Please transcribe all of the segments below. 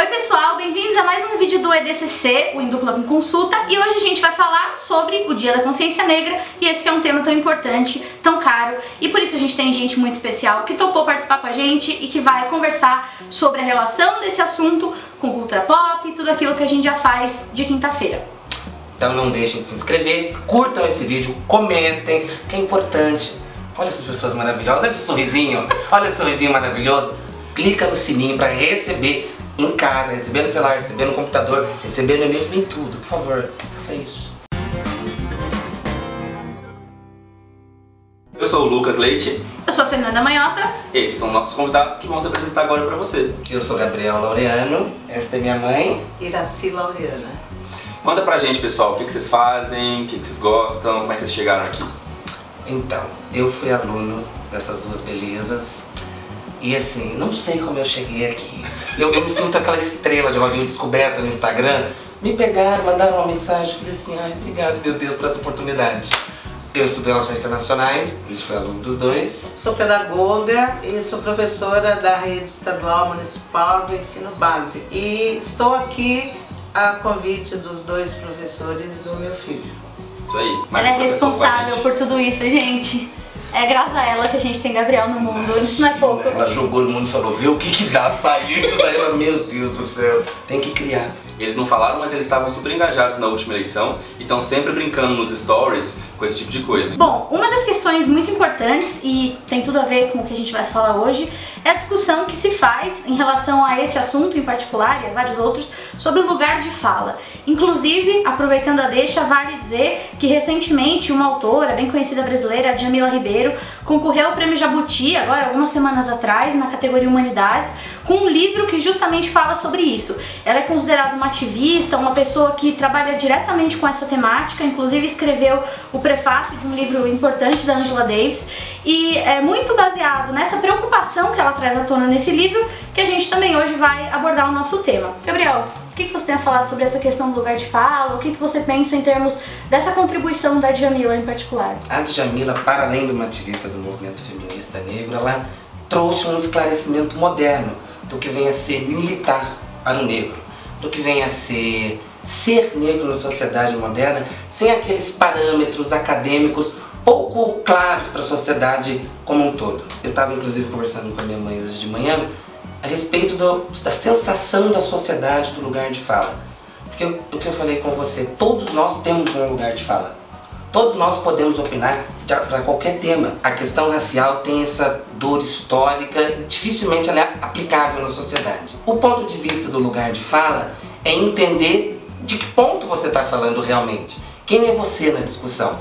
Oi pessoal, bem-vindos a mais um vídeo do EDCC, o Em Dupla com Consulta, e hoje a gente vai falar sobre o Dia da Consciência Negra, e esse é um tema tão importante, tão caro, e por isso a gente tem gente muito especial que topou participar com a gente e que vai conversar sobre a relação desse assunto com cultura pop e tudo aquilo que a gente já faz de quinta-feira. Então não deixem de se inscrever, curtam esse vídeo, comentem, que é importante. Olha essas pessoas maravilhosas, olha esse sorrisinho, olha que sorrisinho maravilhoso. Clica no sininho para receber em casa, receber no celular, receber no computador, receber no e-mail, receber em tudo. Por favor, faça isso. Eu sou o Lucas Leite Eu sou a Fernanda Manhota. esses são nossos convidados que vão se apresentar agora para você. Eu sou Gabriel Laureano, esta é minha mãe. Iraci Laureana. Conta pra gente, pessoal, o que, que vocês fazem, o que, que vocês gostam, como é que vocês chegaram aqui. Então, eu fui aluno dessas duas belezas e assim, não sei como eu cheguei aqui. Eu, eu me sinto aquela estrela de uma vida descoberta no Instagram. Me pegaram, mandaram uma mensagem, falei assim, ai, obrigado meu Deus por essa oportunidade. Eu estudo Relações Internacionais, por isso fui aluno dos dois. Sou pedagoga e sou professora da rede estadual municipal do ensino básico. E estou aqui a convite dos dois professores do meu filho. Isso aí. mais Ela é responsável por tudo isso, gente. É graças a ela que a gente tem Gabriel no mundo, isso não é pouco. Ela jogou no mundo e falou, vê o que que dá, saiu isso daí. Ela, meu Deus do céu, tem que criar. Eles não falaram, mas eles estavam super engajados na última eleição e estão sempre brincando nos stories com esse tipo de coisa. Bom, uma das questões muito importantes e tem tudo a ver com o que a gente vai falar hoje é a discussão que se faz em relação a esse assunto em particular e a vários outros sobre o lugar de fala. Inclusive, aproveitando a deixa, vale dizer que recentemente uma autora bem conhecida brasileira, Jamila Ribeiro, concorreu ao Prêmio Jabuti, agora algumas semanas atrás, na categoria Humanidades, com um livro que justamente fala sobre isso. Ela é considerada uma ativista, uma pessoa que trabalha diretamente com essa temática, inclusive escreveu o prefácio de um livro importante da Angela Davis e é muito baseado nessa preocupação que ela traz à tona nesse livro que a gente também hoje vai abordar o nosso tema. Gabriel, o que você tem a falar sobre essa questão do lugar de fala? O que você pensa em termos dessa contribuição da Djamila em particular? A Djamila, para além de uma ativista do movimento feminista negro, ela trouxe um esclarecimento moderno do que vem a ser militar para o negro, do que vem a ser ser negro na sociedade moderna, sem aqueles parâmetros acadêmicos pouco claros para a sociedade como um todo. Eu estava inclusive conversando com a minha mãe hoje de manhã a respeito do- da sensação da sociedade do lugar de fala. Porque o que eu falei com você, todos nós temos um lugar de fala. Todos nós podemos opinar para qualquer tema. A questão racial tem essa dor histórica e dificilmente ela é aplicável na sociedade. O ponto de vista do lugar de fala é entender de que ponto você está falando realmente. Quem é você na discussão?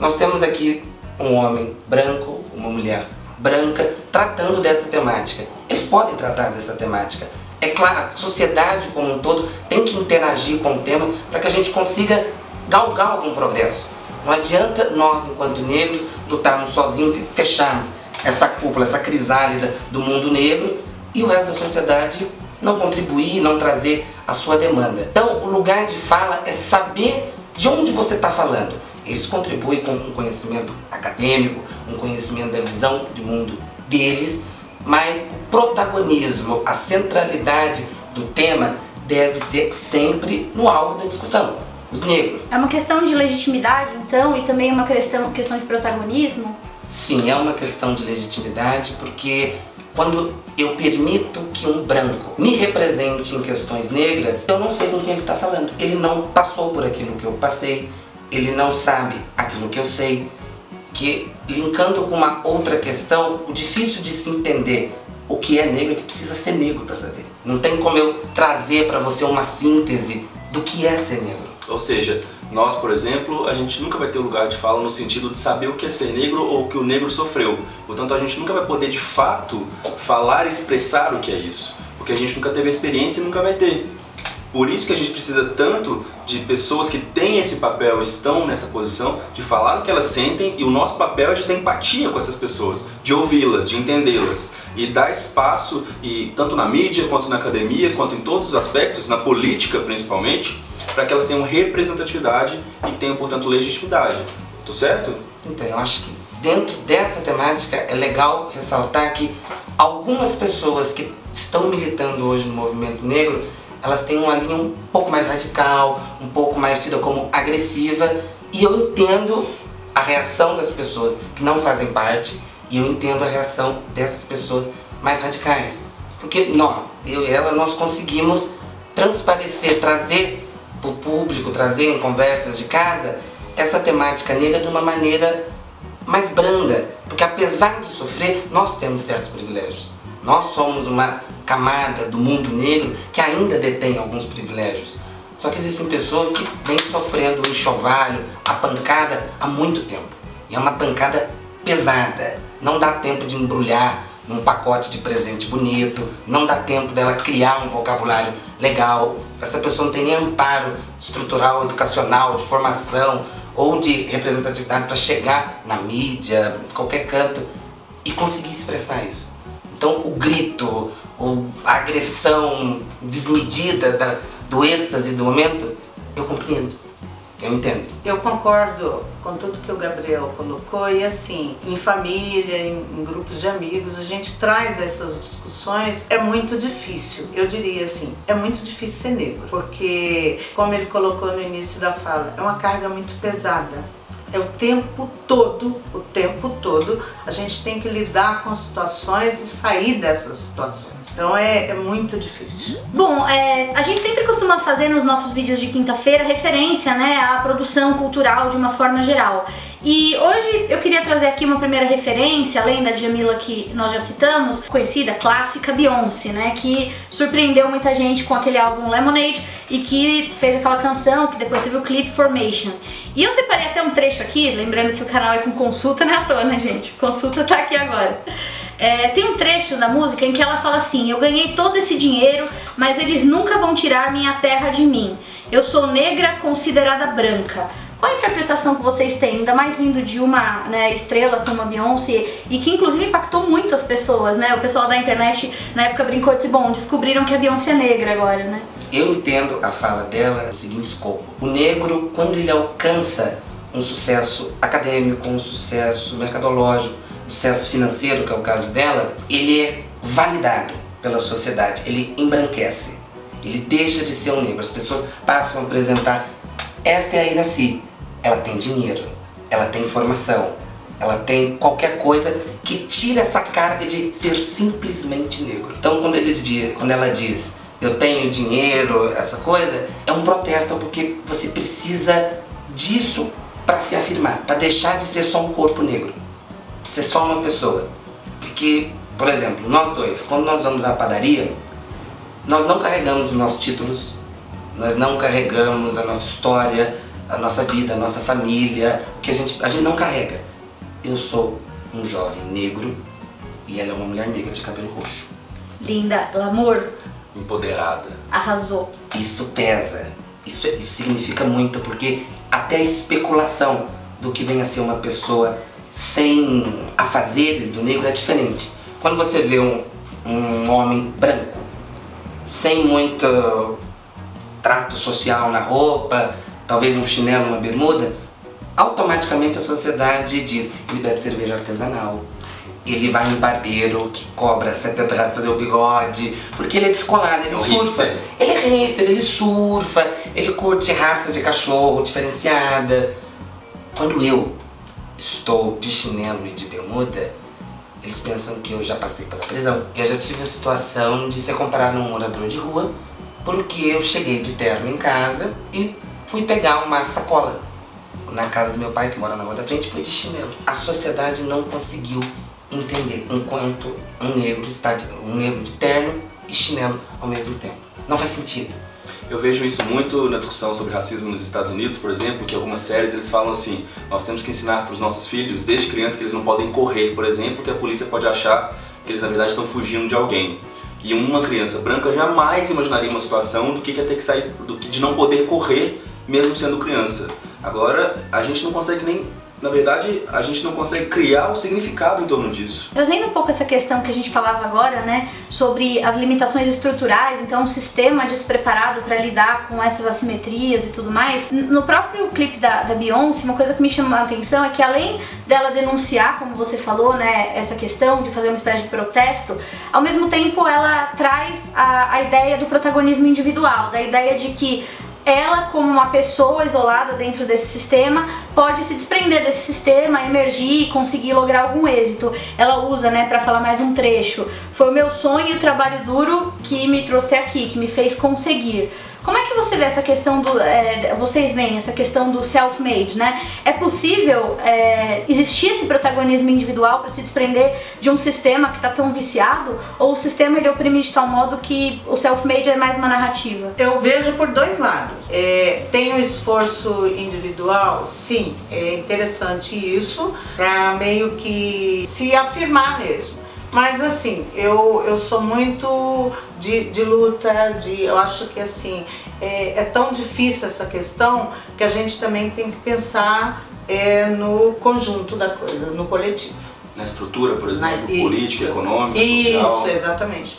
Nós temos aqui um homem branco, uma mulher branca tratando dessa temática. Eles podem tratar dessa temática. É claro, a sociedade como um todo tem que interagir com o tema para que a gente consiga galgar algum progresso. Não adianta nós, enquanto negros, lutarmos sozinhos e fecharmos essa cúpula, essa crisálida do mundo negro e o resto da sociedade não contribuir, não trazer a sua demanda. Então, o lugar de fala é saber de onde você está falando. Eles contribuem com um conhecimento acadêmico, um conhecimento da visão de mundo deles, mas o protagonismo, a centralidade do tema deve ser sempre no alvo da discussão, os negros. É uma questão de legitimidade, então, e também uma questão, questão de protagonismo? Sim, é uma questão de legitimidade, porque quando eu permito que um branco me represente em questões negras, eu não sei com quem ele está falando. Ele não passou por aquilo que eu passei, ele não sabe aquilo que eu sei. Que linkando com uma outra questão, o difícil de se entender o que é negro é que precisa ser negro para saber. Não tem como eu trazer para você uma síntese do que é ser negro. Ou seja, nós, por exemplo, a gente nunca vai ter lugar de fala no sentido de saber o que é ser negro ou o que o negro sofreu. Portanto, a gente nunca vai poder de fato falar e expressar o que é isso, porque a gente nunca teve a experiência e nunca vai ter. Por isso que a gente precisa tanto de pessoas que têm esse papel, estão nessa posição, de falar o que elas sentem e o nosso papel é de ter empatia com essas pessoas, de ouvi-las, de entendê-las e dar espaço, e tanto na mídia, quanto na academia, quanto em todos os aspectos, na política principalmente, para que elas tenham representatividade e tenham, portanto, legitimidade. Tô certo? Então, eu acho que dentro dessa temática é legal ressaltar que algumas pessoas que estão militando hoje no movimento negro elas têm uma linha um pouco mais radical, um pouco mais tida como agressiva, e eu entendo a reação das pessoas que não fazem parte, e eu entendo a reação dessas pessoas mais radicais. Porque nós, eu e ela, nós conseguimos transparecer, trazer para o público, trazer em conversas de casa essa temática negra de uma maneira mais branda, porque apesar de sofrer, nós temos certos privilégios. Nós somos uma camada do mundo negro que ainda detém alguns privilégios. Só que existem pessoas que vêm sofrendo o enxovalho, a pancada há muito tempo. E é uma pancada pesada. Não dá tempo de embrulhar num pacote de presente bonito, não dá tempo dela criar um vocabulário legal. Essa pessoa não tem nem amparo estrutural, educacional, de formação ou de representatividade para chegar na mídia, qualquer canto e conseguir expressar isso. Então o grito, a agressão desmedida da, do êxtase do momento, eu compreendo. Eu entendo. Eu concordo com tudo que o Gabriel colocou e assim, em família, em, em, grupos de amigos, a gente traz essas discussões. É muito difícil, eu diria assim, é muito difícil ser negro, porque, como ele colocou no início da fala, é uma carga muito pesada. É o tempo todo, o tempo todo, a gente tem que lidar com situações e sair dessas situações. Então é, é muito difícil. Bom, é, a gente sempre costuma fazer nos nossos vídeos de quinta-feira referência né, à produção cultural de uma forma geral. E hoje eu queria trazer aqui uma primeira referência, além da Jamila que nós já citamos, conhecida, clássica Beyoncé, né, que surpreendeu muita gente com aquele álbum Lemonade e que fez aquela canção que depois teve o clipe Formation. E eu separei até um trecho aqui, lembrando que o canal é com consulta, toa, né, gente? Consulta tá aqui agora. É, tem um trecho da música em que ela fala assim: Eu ganhei todo esse dinheiro, mas eles nunca vão tirar minha terra de mim. Eu sou negra considerada branca. Qual a interpretação que vocês têm, ainda mais vindo de uma né, estrela como a Beyoncé e que inclusive impactou muito as pessoas, né? O pessoal da internet na época brincou e disse, bom, descobriram que a Beyoncé é negra agora, né? Eu entendo a fala dela no seguinte escopo. O negro, quando ele alcança um sucesso acadêmico, um sucesso mercadológico, sucesso financeiro, que é o caso dela, ele é validado pela sociedade, ele embranquece, ele deixa de ser um negro. As pessoas passam a apresentar: esta é a Iraci, ela tem dinheiro, ela tem formação, ela tem qualquer coisa que tira essa carga de ser simplesmente negro. Então, quando, eles diz, quando ela diz eu tenho dinheiro, essa coisa, é um protesto porque você precisa disso para se afirmar, para deixar de ser só um corpo negro ser só uma pessoa. Porque, por exemplo, nós dois, quando nós vamos à padaria, nós não carregamos os nossos títulos, nós não carregamos a nossa história, a nossa vida, a nossa família, que a gente, a gente não carrega. Eu sou um jovem negro e ela é uma mulher negra de cabelo roxo. Linda, amor. Empoderada. Arrasou. Isso pesa. Isso, isso significa muito, porque até a especulação do que vem a ser uma pessoa sem afazeres do negro é diferente. Quando você vê um, um homem branco, sem muito trato social na roupa, talvez um chinelo, uma bermuda, automaticamente a sociedade diz ele bebe cerveja artesanal, ele vai em barbeiro que cobra 70 reais pra fazer o bigode, porque ele é descolado, ele é surfa. Hipster. Ele é hipster, ele surfa, ele curte raça de cachorro diferenciada. Quando eu estou de chinelo e de bermuda, eles pensam que eu já passei pela prisão. Eu já tive a situação de ser comparado a um morador de rua, porque eu cheguei de terno em casa e fui pegar uma sacola na casa do meu pai, que mora na rua da frente, fui de chinelo. A sociedade não conseguiu entender enquanto um negro está de, um negro de terno e chinelo ao mesmo tempo. Não faz sentido. Eu vejo isso muito na discussão sobre racismo nos Estados Unidos, por exemplo, que algumas séries eles falam assim: nós temos que ensinar para os nossos filhos, desde criança, que eles não podem correr, por exemplo, que a polícia pode achar que eles na verdade estão fugindo de alguém. E uma criança branca jamais imaginaria uma situação do que é ter que sair, do que de não poder correr mesmo sendo criança. Agora, a gente não consegue nem na verdade, a gente não consegue criar o um significado em torno disso. Trazendo um pouco essa questão que a gente falava agora, né, sobre as limitações estruturais, então um sistema despreparado para lidar com essas assimetrias e tudo mais. No próprio clipe da, da Beyoncé, uma coisa que me chamou a atenção é que além dela denunciar, como você falou, né, essa questão de fazer uma espécie de protesto, ao mesmo tempo ela traz a, a ideia do protagonismo individual, da ideia de que ela, como uma pessoa isolada dentro desse sistema, pode se desprender desse sistema, emergir e conseguir lograr algum êxito. Ela usa, né, para falar mais um trecho. Foi o meu sonho e o trabalho duro que me trouxe aqui, que me fez conseguir. Como é que você vê essa questão do. É, vocês veem essa questão do self-made, né? É possível é, existir esse protagonismo individual para se desprender de um sistema que está tão viciado? Ou o sistema ele oprime de tal modo que o self-made é mais uma narrativa? Eu vejo por dois lados. É, tem o esforço individual, sim, é interessante isso, para meio que se afirmar mesmo. Mas assim, eu, eu sou muito de, de luta, de, eu acho que assim, é, é tão difícil essa questão que a gente também tem que pensar é, no conjunto da coisa, no coletivo. Na estrutura, por exemplo, Na, política, isso. econômica, social. Isso, exatamente.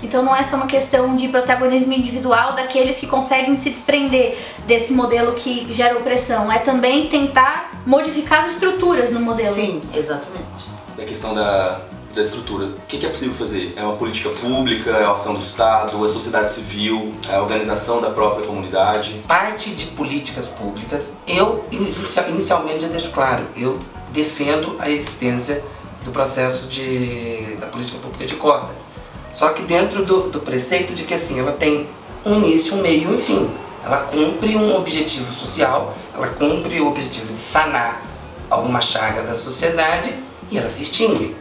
Então não é só uma questão de protagonismo individual daqueles que conseguem se desprender desse modelo que gera opressão, é também tentar modificar as estruturas no modelo. Sim, exatamente. Da questão da da estrutura. O que é possível fazer? É uma política pública, é a ação do Estado, é a sociedade civil, é a organização da própria comunidade? Parte de políticas públicas, eu inicialmente já deixo claro, eu defendo a existência do processo de, da política pública de cotas. Só que dentro do, do preceito de que assim, ela tem um início, um meio, um fim. Ela cumpre um objetivo social, ela cumpre o objetivo de sanar alguma chaga da sociedade e ela se extingue.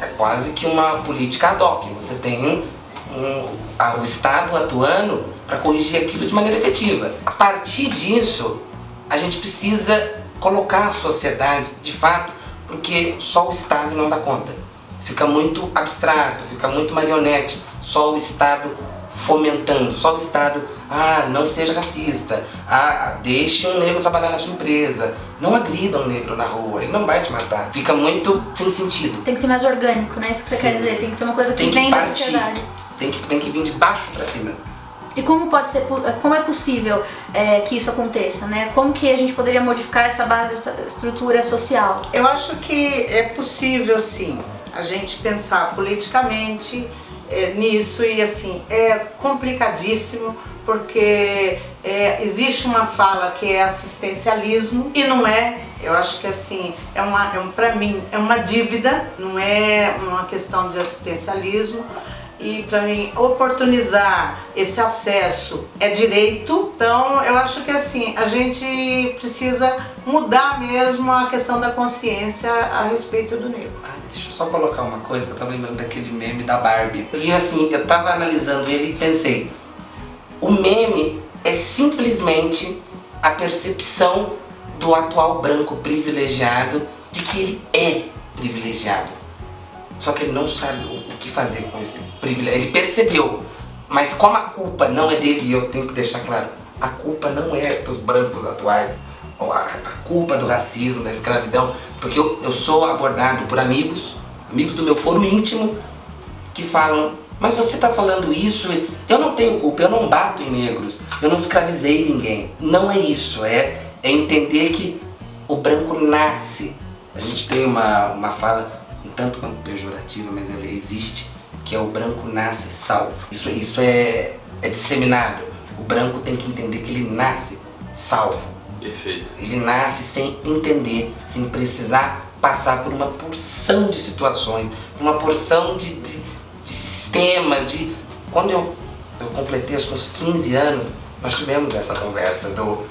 É quase que uma política ad hoc. Você tem um, a, o Estado atuando para corrigir aquilo de maneira efetiva. A partir disso, a gente precisa colocar a sociedade, de fato, porque só o Estado não dá conta. Fica muito abstrato, fica muito marionete. Só o Estado fomentando, só o Estado, ah, não seja racista, ah, deixe um negro trabalhar na sua empresa, não agrida um negro na rua, ele não vai te matar. Fica muito sem sentido. Tem que ser mais orgânico, né? Isso que você Sim. quer dizer, tem que ser uma coisa que, tem que vem partir. da sociedade. Tem que, tem que vir de baixo para cima. E como pode ser, como é possível é, que isso aconteça, né? Como que a gente poderia modificar essa base, essa estrutura social? Eu acho que é possível, sim, a gente pensar politicamente, é, nisso e assim é complicadíssimo porque é, existe uma fala que é assistencialismo e não é eu acho que assim é uma é um, para mim é uma dívida não é uma questão de assistencialismo e para mim oportunizar esse acesso é direito. Então eu acho que assim a gente precisa mudar mesmo a questão da consciência a respeito do negro. Deixa eu só colocar uma coisa que eu tava lembrando daquele meme da Barbie. E assim, eu tava analisando ele e pensei, o meme é simplesmente a percepção do atual branco privilegiado de que ele é privilegiado. Só que ele não sabe o, que fazer com esse privilégio. Ele percebeu, mas como a culpa não é dele, eu tenho que deixar claro, a culpa não é dos brancos atuais, a, culpa do racismo, da escravidão, porque eu, eu sou abordado por amigos, amigos do meu foro íntimo, que falam, mas você está falando isso, eu não tenho culpa, eu não bato em negros, eu não escravizei ninguém. Não é isso, é, é entender que o branco nasce. A gente tem uma, uma fala um tanto quanto pejorativa, mas ela existe, que é o branco nasce salvo. Isso, isso é, é disseminado. O branco tem que entender que ele nasce salvo. Perfeito. Ele nasce sem entender, sem precisar passar por uma porção de situações, uma porção de, de, de sistemas, de... Quando eu, eu completei que uns 15 anos, nós tivemos essa conversa do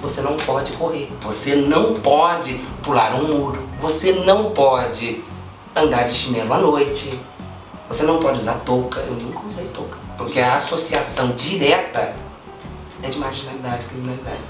você não pode correr, você não pode pular um muro, você não pode andar de chinelo à noite. Você não pode usar touca. Eu nunca usei touca. Porque a associação direta é de marginalidade e criminalidade.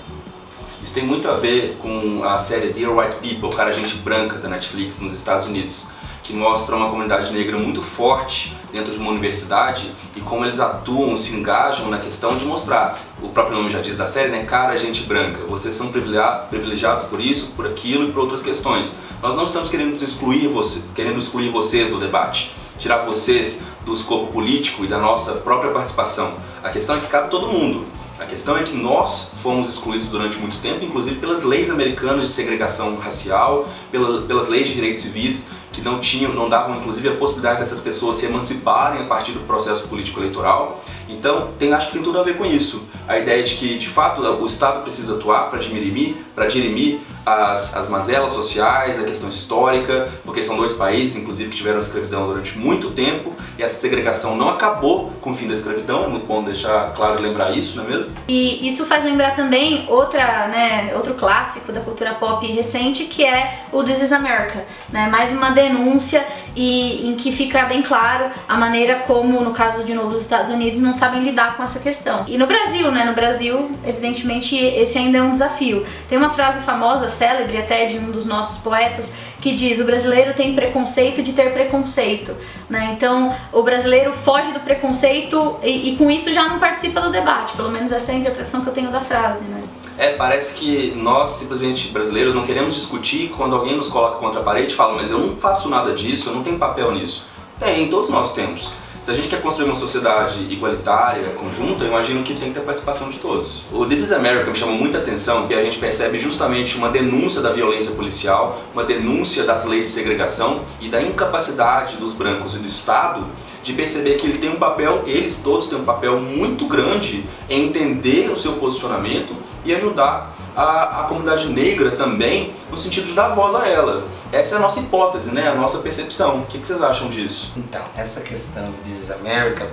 Isso tem muito a ver com a série Dear White People, Cara Gente Branca da Netflix nos Estados Unidos que mostra uma comunidade negra muito forte dentro de uma universidade e como eles atuam, se engajam na questão de mostrar, o próprio nome já diz da série, né, cara, gente branca, vocês são privilegiados por isso, por aquilo e por outras questões. Nós não estamos querendo excluir, você, querendo excluir vocês do debate, tirar vocês do escopo político e da nossa própria participação. A questão é que cabe todo mundo. A questão é que nós fomos excluídos durante muito tempo, inclusive pelas leis americanas de segregação racial, pela, pelas leis de direitos civis, que não tinham, não davam inclusive a possibilidade dessas pessoas se emanciparem a partir do processo político eleitoral. Então, tem, acho que tem tudo a ver com isso. A ideia de que, de fato, o Estado precisa atuar para dirimir, para dirimir as, as mazelas sociais, a questão histórica, porque são dois países, inclusive, que tiveram escravidão durante muito tempo, e essa segregação não acabou com o fim da escravidão, é muito bom deixar claro lembrar isso, não é mesmo? E isso faz lembrar também outra, né, outro clássico da cultura pop recente, que é o This is America, né, mais uma denúncia e em que fica bem claro a maneira como, no caso de novo, os Estados Unidos não sabem lidar com essa questão. E no Brasil, né, no Brasil, evidentemente, esse ainda é um desafio. Tem uma frase famosa, célebre até de um dos nossos poetas, que diz: o brasileiro tem preconceito de ter preconceito. Né? Então, o brasileiro foge do preconceito e, e, com isso já não participa do debate. Pelo menos essa é a interpretação que eu tenho da frase. Né? É, parece que nós, simplesmente brasileiros, não queremos discutir quando alguém nos coloca contra a parede e fala: mas eu não faço nada disso, eu não tenho papel nisso. Tem, todos nós temos. Se a gente quer construir uma sociedade igualitária, conjunta, eu imagino que tem que ter participação de todos. O This is America me chamou muita atenção, que a gente percebe justamente uma denúncia da violência policial, uma denúncia das leis de segregação e da incapacidade dos brancos e do Estado de perceber que ele tem um papel, eles todos têm um papel muito grande em entender o seu posicionamento e ajudar a, a comunidade negra também, no sentido de dar voz a ela. Essa é a nossa hipótese, né? a nossa percepção. O que, que vocês acham disso? Então, essa questão do This is America,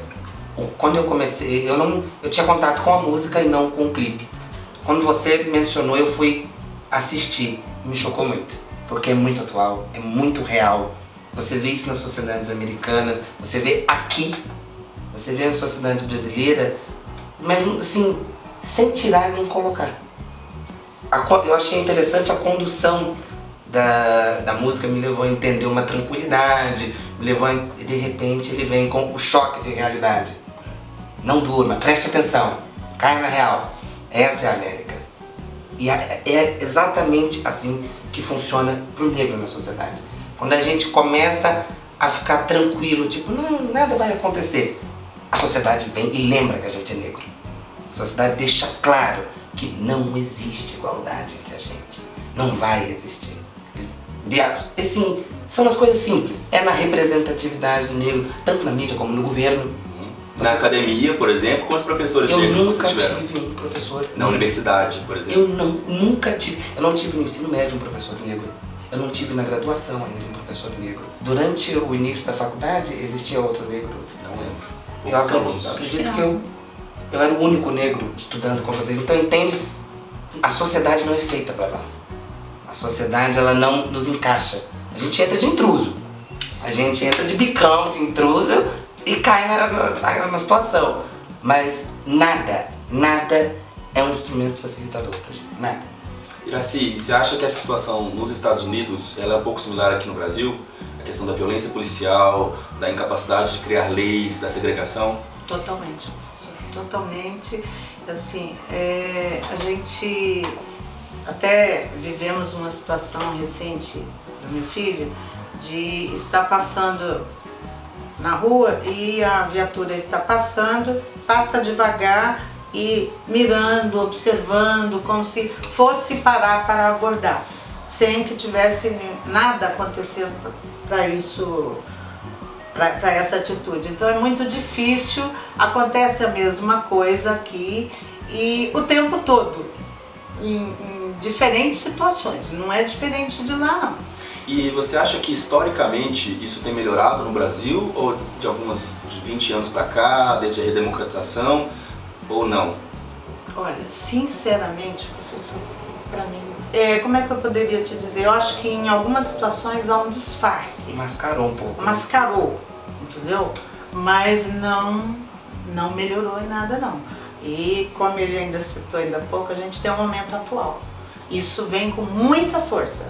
quando eu comecei, eu não eu tinha contato com a música e não com o clipe. Quando você mencionou, eu fui assistir. Me chocou muito, porque é muito atual, é muito real. Você vê isso nas sociedades americanas, você vê aqui, você vê na sociedade brasileira, mas assim, sem tirar nem colocar eu achei interessante a condução da, da música, me levou a entender uma tranquilidade, me levou a, de repente ele vem com o choque de realidade. Não durma, preste atenção, caia na real. Essa é a América. E é exatamente assim que funciona pro negro na sociedade. Quando a gente começa a ficar tranquilo, tipo, não, nada vai acontecer. A sociedade vem e lembra que a gente é negro. A sociedade deixa claro que não existe igualdade entre a gente. Não vai existir. Assim, são as coisas simples. É na representatividade do negro, tanto na mídia como no governo. Uhum. Na academia, por exemplo, com os professores eu negros que vocês tiveram? Eu nunca tive um professor Na universidade, por exemplo? Eu não, nunca tive. Eu não tive no ensino médio um professor negro. Eu não tive na graduação ainda um professor negro. Durante o início da faculdade, existia outro negro? Não lembro. Eu acredito, eu acredito que eu eu era o único negro estudando com vocês. Então entende? A sociedade não é feita para nós. A sociedade ela não nos encaixa. A gente entra de intruso. A gente entra de bicão de intruso e cai na, na, na situação. Mas nada, nada é um instrumento facilitador pra gente. Nada. Iraci, você acha que essa situação nos Estados Unidos ela é um pouco similar aqui no Brasil? A questão da violência policial, da incapacidade de criar leis, da segregação? Totalmente totalmente. Assim, é, a gente até vivemos uma situação recente do meu filho de estar passando na rua e a viatura está passando, passa devagar e mirando, observando, como se fosse parar para abordar, sem que tivesse nada acontecendo para isso para essa atitude. Então é muito difícil, acontece a mesma coisa aqui e o tempo todo, em, em diferentes situações, não é diferente de lá não. E você acha que historicamente isso tem melhorado no Brasil ou de algumas de 20 anos para cá, desde a redemocratização, ou não? Olha, sinceramente, professor, para mim, é, como é que eu poderia te dizer? Eu acho que em algumas situações há um disfarce. Mascarou um pouco. Mascarou entendeu? Mas não, não melhorou em nada não. E como ele ainda citou ainda há pouco, a gente tem o um momento atual. Isso vem com muita força.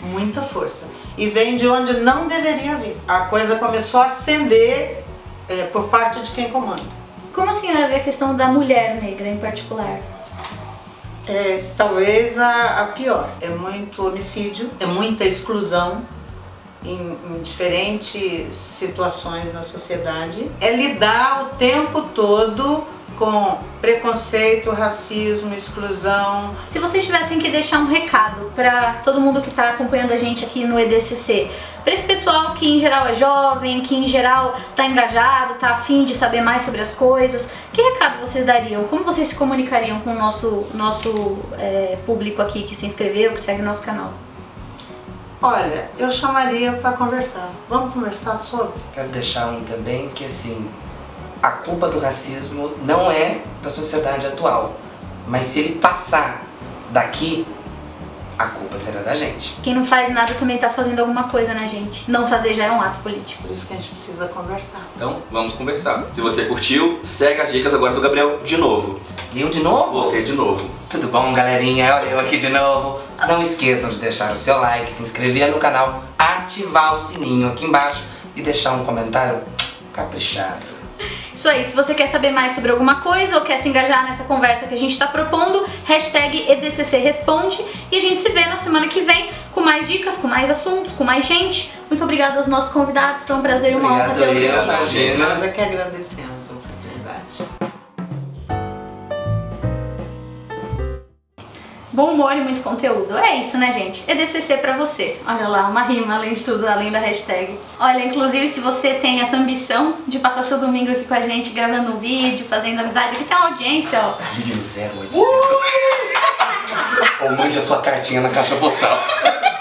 muita força. E vem de onde não deveria vir. A coisa começou a acender é, por parte de quem comanda. Como a senhora vê a questão da mulher negra em particular? É talvez a, a pior. É muito homicídio, é muita exclusão, em, em, diferentes situações na sociedade é lidar o tempo todo com preconceito, racismo, exclusão. Se vocês tivessem que deixar um recado para todo mundo que está acompanhando a gente aqui no EDCC, para esse pessoal que em geral é jovem, que em geral está engajado, está afim de saber mais sobre as coisas, que recado vocês dariam? Como vocês se comunicariam com o nosso, nosso é, público aqui que se inscreveu, que segue o nosso canal? Olha, eu chamaria para conversar. Vamos conversar sobre? Quero deixar um também que assim, a culpa do racismo não é da sociedade atual, mas se ele passar daqui, a culpa será da gente. Quem não faz nada também tá fazendo alguma coisa, né, gente? Não fazer já é um ato político. Por isso que a gente precisa conversar. Então, vamos conversar. Se você curtiu, segue as dicas agora do Gabriel de novo. Eu de novo? Você de novo. Tudo bom, galerinha? Olha eu aqui de novo. Não esqueçam de deixar o seu like, se inscrever no canal, ativar o sininho aqui embaixo e deixar um comentário caprichado. Isso aí, se você quer saber mais sobre alguma coisa ou quer se engajar nessa conversa que a gente está propondo, hashtag EDCC Responde e a gente se vê na semana que vem com mais dicas, com mais assuntos, com mais gente. Muito obrigada aos nossos convidados, foi um prazer e uma honra Obrigado, ter eu, aqui. imagina. Nós é que agradecemos Bom humor e muito conteúdo. É isso, né, gente? EDCC pra você. Olha lá, uma rima, além de tudo, além da hashtag. Olha, inclusive, se você tem essa ambição de passar seu domingo aqui com a gente, gravando um vídeo, fazendo amizade, aqui tem uma audiência, ó. Ligue no 0800. Ou mande a sua cartinha na caixa postal.